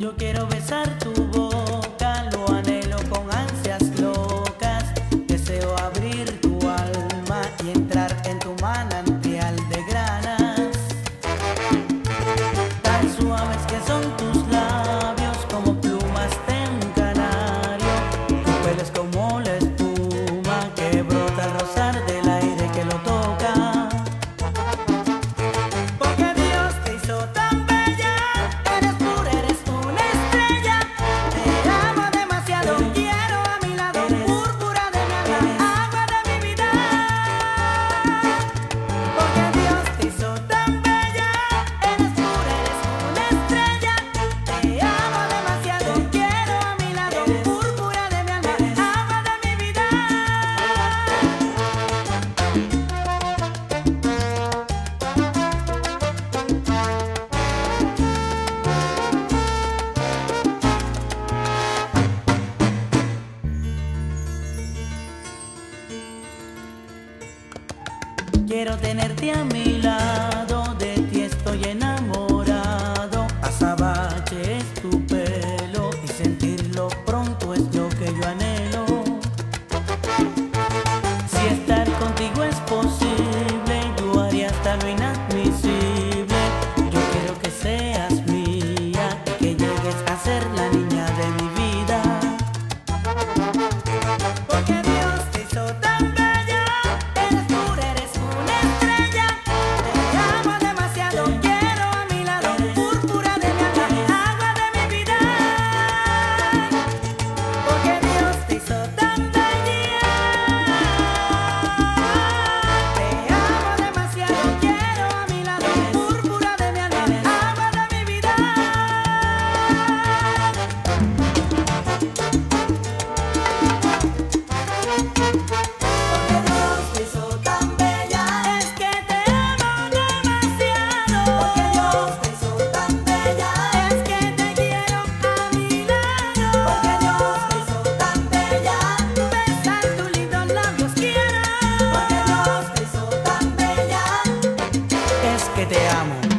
Yo quiero besar tu Quiero tenerte a mi lado, de ti estoy enamorado. Azabache es tu pelo y sentirlo pronto es lo que yo anhelo. Si estar contigo es posible, yo haría hasta lo que te amo.